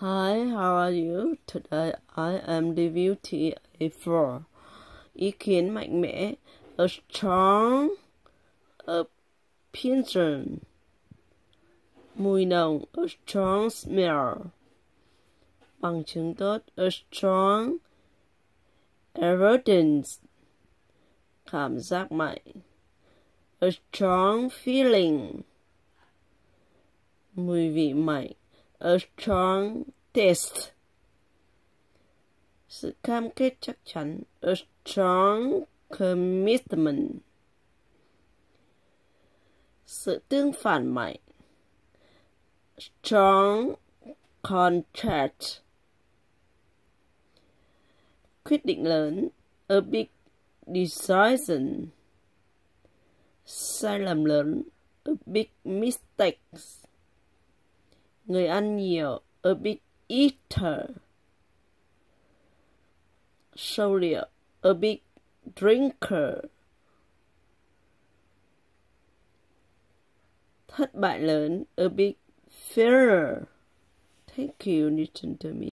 Hi, how are you? Today I am review TA4. Ý kiến mạnh mẽ, a strong opinion. Mùi nồng, a strong smell. Bằng chứng tốt, a strong evidence. Cảm giác mạnh. A strong feeling. Mùi vị mạnh a strong taste. Sự cam kết chắc chắn, a strong commitment. Sự tương phản mạnh, strong contract. Quyết định lớn, a big decision. Sai lầm lớn, a big mistakes người ăn nhiều, a big eater. Liệu, a big drinker. Thất bại lớn, a big failure. Thank you, listen to me.